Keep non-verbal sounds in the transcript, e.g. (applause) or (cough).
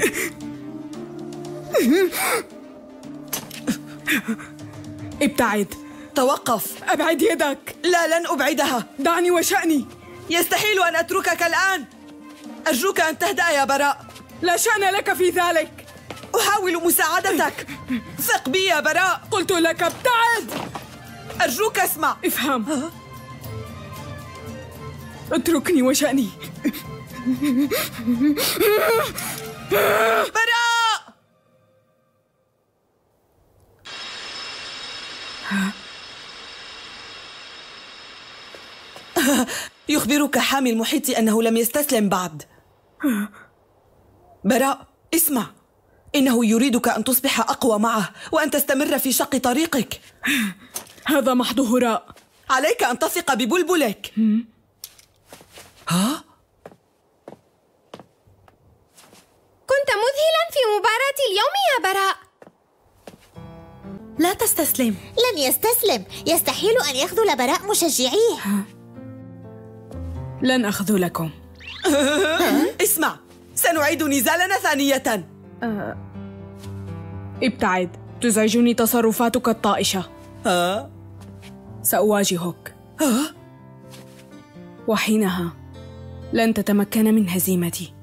(laughs) ابتعد. توقف. أبعد يدك. لا لن أبعدها. دعني وشأني. يستحيل أن أتركك الآن. أرجوك أن تهدأ يا براء. لا شأن لك في ذلك. أحاول مساعدتك. ثق بي يا براء. قلت لك ابتعد. أرجوك اسمع. افهم. اتركني وشأني. براء يخبرك حامي المحيط أنه لم يستسلم بعد. براء اسمع. إنه يريدك أن تصبح أقوى معه وأن تستمر في شق طريقك. هذا محض هراء. عليك أن تثق ببلبلك. ها؟ يا براء لا تستسلم. لن يستسلم. يستحيل أن يخذل براء مشجعيه. لن أخذلكم (laughs) اسمع سنعيد نزالنا ثانية. ابتعد. تزعجني تصرفاتك الطائشة؟ سأواجهك. ها؟ وحينها لن تتمكن من هزيمتي.